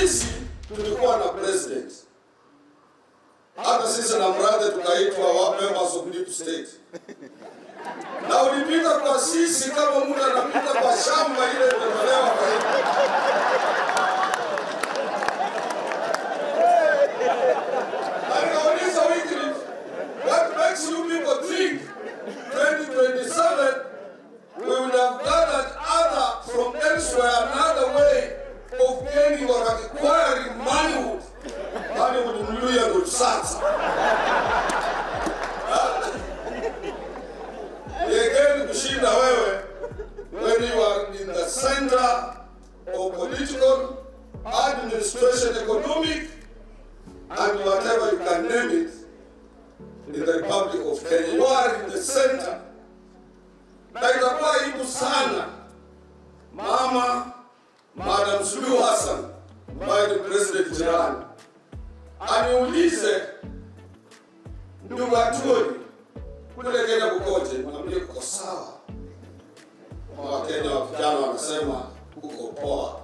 sisi tulikuwa na president, hata sisi na mrade tukaitwa wa members of deep state, na ulipita kwa sisi kama mtu anapita kwa shamba ile imetolewa. Na nikauliza Wycliffe, what makes you people think of gaining manu bali. Manhood ndo sasa. Yegeni kushinda wewe when you are in the center of political, administration, economic, and whatever you can name it in the Republic of Kenya. Suluhu Hassan ambaye ni president jirani aniulize ndugu Atuli kule Kenya kukoje? Mwambie kuko sawa. Wakenya wa vijana wanasema kuko poa.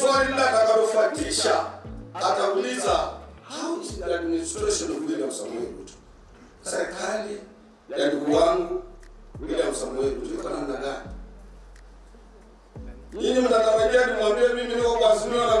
Swali so, atakalofuatisha atauliza how is the administration of William Samoei Ruto, serikali ya ndugu wangu William Samoei Ruto iko namna gani? يجد مولد منه وسنون